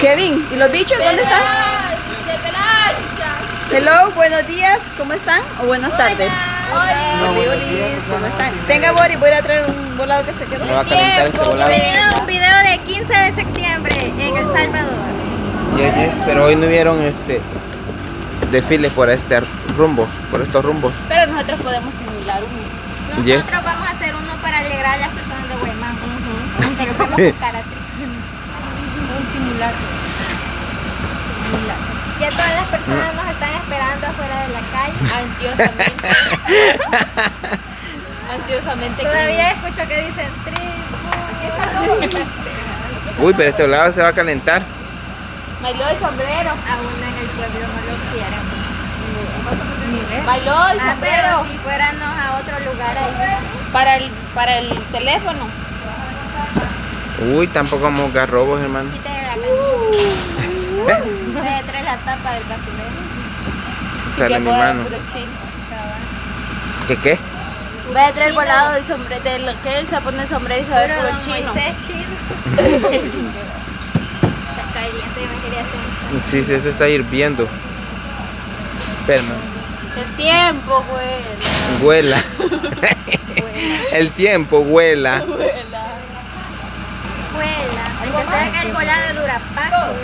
Kevin, ¿y los bichos dónde están? Hello, buenos días, ¿cómo están? O buenas tardes. Hola. Oli, olis, ¿cómo están? Tenga Bori, voy a a traer un volado que se quedó. Me va a calentar este volado. Bienvenido a un video de 15 de septiembre en El Salvador. Yes, yes, pero hoy no hubieron este desfiles por este rumbos, por estos rumbos. Pero nosotros podemos simular uno. Nosotros Yes. vamos a hacer uno para alegrar a las personas de Guaymán. Pero vemos con cara triste. Un simulacro. Simulacro. Ya todas las personas nos están esperando afuera de la calle. Ansiosamente. Ansiosamente. Todavía escucho que dicen tribu. Uy, pero este volado se va a calentar. Bailó el sombrero. Aún en el pueblo no lo quieren. Bailó el Ah, pero sombrero. si fuéramos a otro lugar ahí. Para el, para el teléfono. Uy, tampoco vamos a robos, hermano. Quítale la camisa. Voy a traer la tapa del basurero. Sale mi mano. ¿Qué qué? Voy a traer volado del sombrero. De lo que él se pone el sombrero y se ve Puro chino. Está caliente, yo me quería hacer. Sí, sí, eso está hirviendo. Espera, El tiempo, güey. huela. El tiempo huela. Aunque sea que el volado de Durapaco.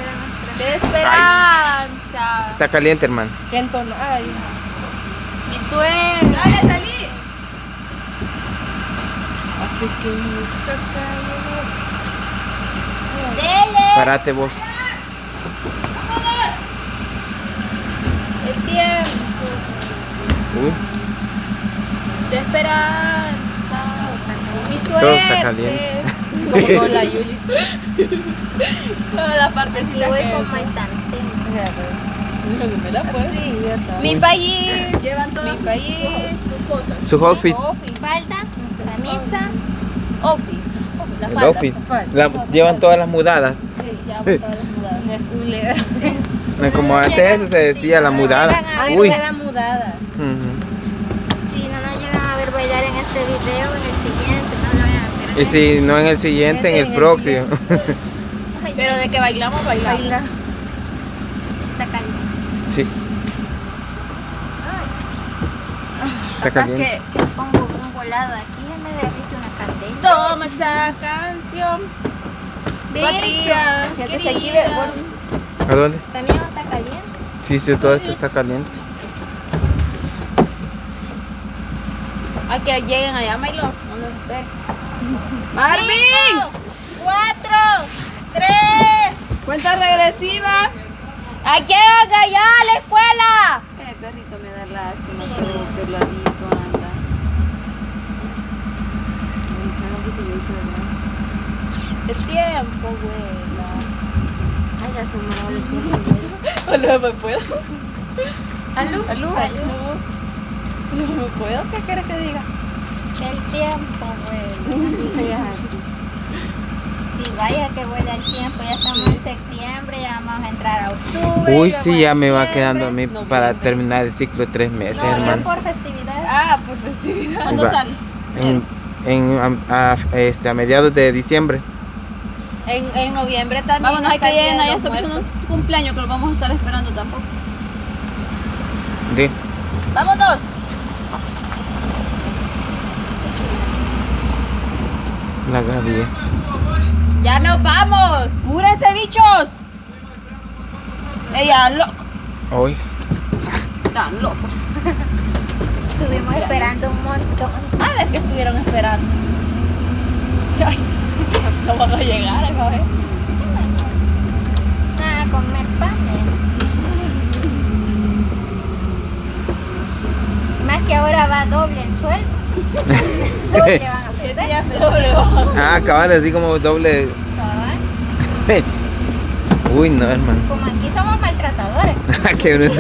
De esperanza. Está caliente, hermano. ¿Qué entonada? Mi sueño. ¡Dale, salí! Así que estas Dele. Parate vos. El tiempo Uy, de esperanza. Mi suerte. Todo está caliente. Como con la Yuli. Toda la Y partecita voy que- con. Sí, Mi país. Llevan todas Mi país. sus cosas. su outfit. Falda, camisa. La El outfit. la llevan todas las mudadas. Sí, ya todas las mudadas. Culera. No Como antes eso se decía, sí, la mudada. Uy. era mudada. Si no nos llegan a ver bailar en este video, en el siguiente, no lo vayan a ver. Y si no en el siguiente, en el próximo. Pero de que bailamos, bailamos. Está caliente. Sí. Está caliente. que, que pongo un volado aquí y me derrite una candela. Toma esta canción. Bicho, Patria, siéntese aquí. ¿A dónde? También está caliente. Sí, sí, todo esto está caliente. A que lleguen allá, Milo. No los esperen. ¡Marvin! Cuatro, tres. Cuenta regresiva. ¡A que lleguen allá a la escuela! Eh, perrito, me da lástima, pero peladito anda. Es tiempo, güela. Ay, ya se me va tiempo. Hola, ¿me puedo? ¿Aló? ¿Aló? Salud. ¿No me puedo? ¿Qué quieres que diga? El tiempo, güey. Y vaya que vuela el tiempo, ya estamos en septiembre, ya vamos a entrar a octubre. Uy, sí, ya me va quedando a mí para terminar el ciclo de tres meses, No, hermano. por festividad. Ah, por festividad. ¿Cuándo Va. sale? En, en, a, a- este, a mediados de diciembre. En, en noviembre también. Vámonos, hay que lleguen allá Muertos. su cumpleaños que lo vamos a estar esperando tampoco. Sí. ¡Vámonos! La Gaby es. ¡Ya nos vamos! ¡Púrense, bichos! Ella, loco. Hoy. Están locos. Estuvimos esperando un montón. A ver qué estuvieron esperando. Ay, no van a llegar, a ver. Nada, comer panes. Más que ahora va doble el sueldo. Doble van a. Doble. Ah, cabal, así como doble. Cabal. Uy, no, hermano. Como aquí somos maltratadores. que uno,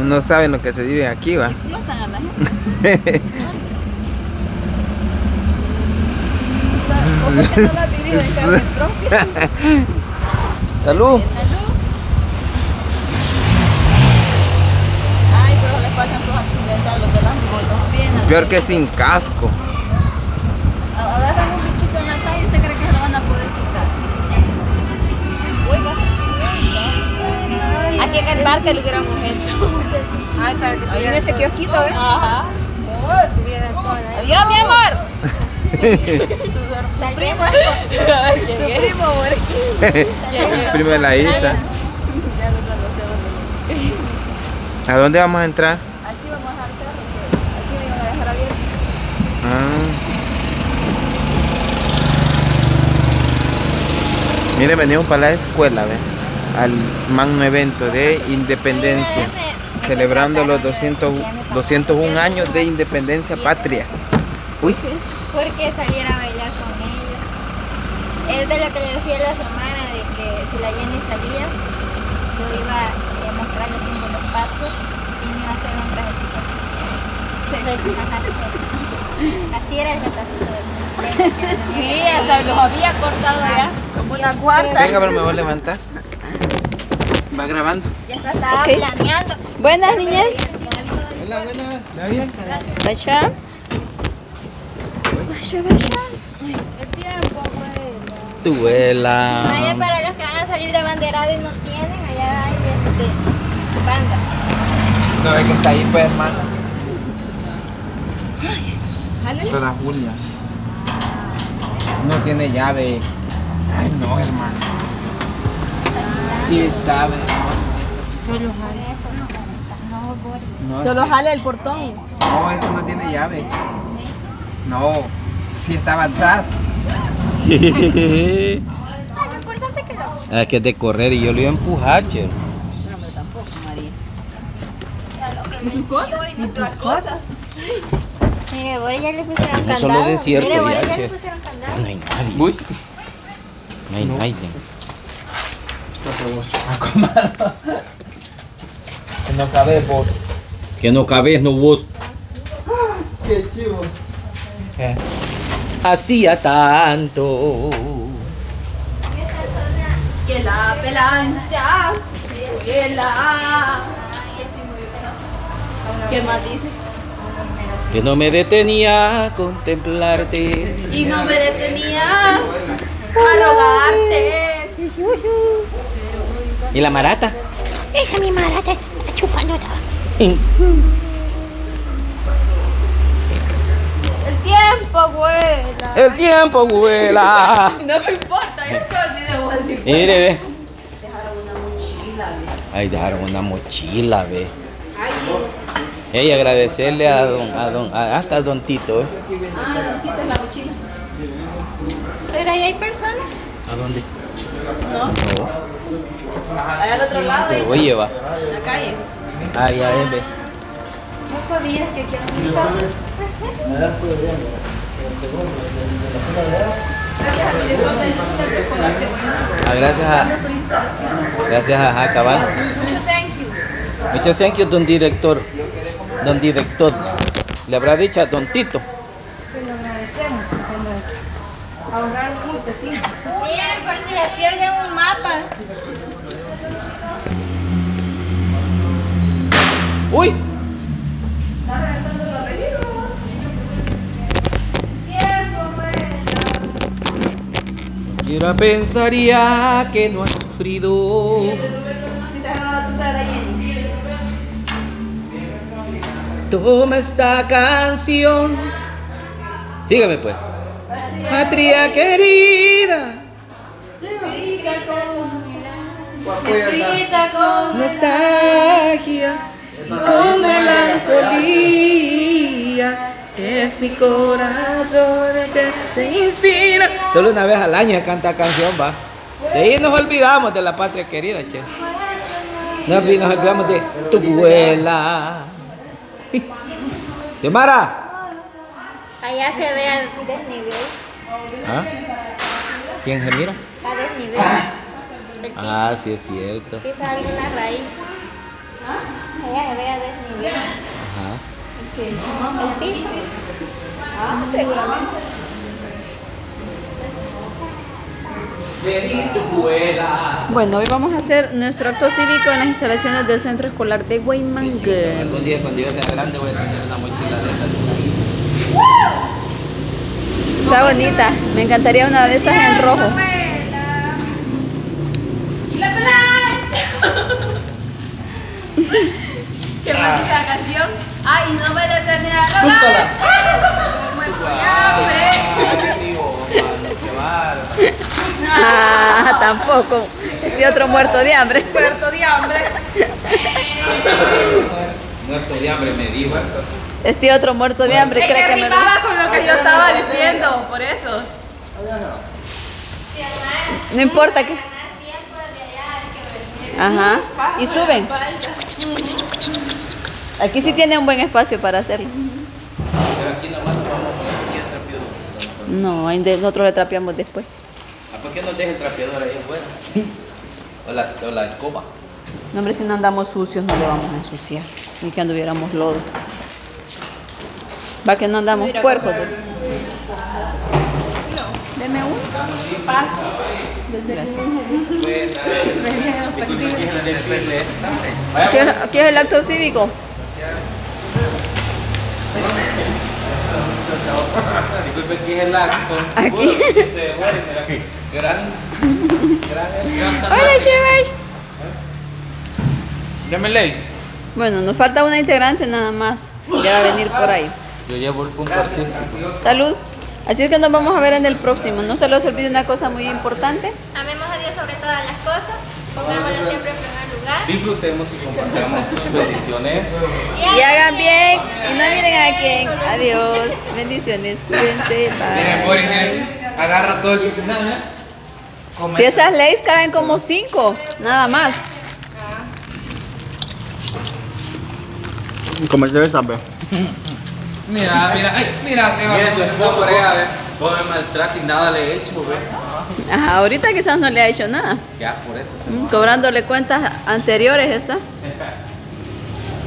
uno sabe lo que se vive aquí, va. Explotan a la gente. ¿Cómo que no lo has vivido en carne propia? Salud. Ay, Peor que sin casco. Agarran un bichito en la calle y usted cree que se lo van a poder quitar. Oiga. Aquí en el parque lo hubiéramos hecho. Ay, para que ese kiosquito, ¿eh? Ajá. Adiós, mi amor. su, su, su primo. su primo, El primo de la Isa. ¿A dónde vamos a entrar? Mire, venimos para la escuela, ¿ve? Al magno evento de independencia, celebrando los 200, 201 años de independencia patria. Uy, Porque saliera a bailar con ellos. Es de lo que le decía la semana de que si la Jenny salía, yo iba a mostrar los símbolos patrios y me iba a hacer un trajecito. Sexy. Así era el retacito del Sí, hasta los había cortado ya. Como una cuarta. venga, pero me voy a levantar. Va grabando. Ya está, estaba planeando. Buenas, niñas. Hola, buenas. ¿Está bien? Vaya. Vaya, vaya. Tu Allá vela. para los que van a salir de banderado y no tienen, allá hay este, bandas. No, es que está ahí, pues, hermano. Toda Julia. No tiene llave. Ay, no, hermano. Sí está. No, Boris. No, Solo jale el portón. No, eso no tiene llave. No, sí estaba atrás. Ah, importante es que. Es que es de correr y yo lo iba a empujar, che. ¿Y sus cosas? ¿Y tus cosas? Mire, Boris ya le pusieron No candado. solo desierto, Mire, Boris ya, che. le pusieron candado. No hay nadie. Uy. No hay nadie. Que no cabe vos. Que no cabes, no vos. ¿Qué? Hacía tanto. Que la pelancha, que la... ¿Qué más dice? Que no me detenía a contemplarte. Y no me detenía a rogarte. ¿Y la marata? Deja mi marata chupando todo. El tiempo vuela. El tiempo vuela. No me importa, yo te olvidé vos decir. Mire, ve. Dejaron una mochila, de... Ahí dejaron una mochila, ve. Ahí. Y agradecerle a don, a don, a- hasta a don Tito. ¿eh? Ah, quita la mochila. Pero ahí hay personas. ¿A dónde? No, No. allá al otro lado, Se lo lleva. en la calle. Ah, ya es, ve. No sabías que aquí así está. Gracias al director del centro escolar de Guayana. Gracias a, gracias a a Cabal. Mucho thank you. Muchas you, don director. Don director. Le habrá dicho a don Tito. Se lo agradecemos porque nos ahorraron mucho tiempo. Miren, por si les pierden un mapa. ¡Uy! Quiera pensaría que no has sufrido. Toma esta canción. Sígame pues. Patria querida, Escrita con nostalgia, con melancolía. Es mi corazón el que se inspira. Solo una vez al año se canta canción, va. De ahí nos olvidamos de la patria querida, che. Nos olvidamos de tu abuela. Xiomara. Allá se ve a desnivel. ¿Ah? ¿Quién se mira? A desnivel. Ah, sí es cierto. Quizá alguna raíz. Allá se ve a desnivel. Ajá. El piso. Ah, seguramente. Bueno, hoy vamos a hacer nuestro acto cívico en las instalaciones del Centro Escolar de Guaymangué. Algún día cuando yo sea grande voy a tener una mochila de. Está bonita. Me encantaría una de esas en rojo. Y la plancha. ¿Qué más dice la canción? Ay, no me detenía la Búscala. Muerto de hambre. Tampoco. Este otro muerto de hambre. Muerto de hambre. Muerto de hambre me dijo. Este otro muerto de hambre Es cree que que me rimaba con lo que yo estaba diciendo, por eso. No importa que. Ajá. Y suben. Aquí sí tiene un buen espacio para hacerlo. No, nosotros le trapeamos después. ¿A por qué no deja el trapeador ahí afuera? O la, o la escoba. No, hombre, si no andamos sucios no le vamos a ensuciar. Ni que anduviéramos lodos. Va que no andamos puercos. de- Deme uno. Paso. Aquí es, aquí es el acto cívico. Disculpe, ¿qué es el acto? Aquí. Gran, gran, gran. Hola, Shemesh. ¿Ya me leéis? Bueno, nos falta una integrante nada más. Ya va a venir por ahí. Yo llevo el punto artístico. Salud. Así es que nos vamos a ver en el próximo. No se les olvide una cosa muy importante. Amemos a Dios sobre todas las cosas, pongámoslo siempre en primer lugar. Disfrutemos y compartamos bendiciones. Y hagan bien. Y no miren a quién. Adiós. Bendiciones. Cuídense. Bye. miren. Agarra todo el chocolate. Si estas leyes caen como cinco, nada más. Comerciales también. Mira, mira, ay, mira, se va a esa Corea, ve. Todo me maltrata y nada le he hecho, ve. Ajá, ahorita quizás no le ha hecho nada. Ya, por eso. Mm, Cobrándole cuentas anteriores esta.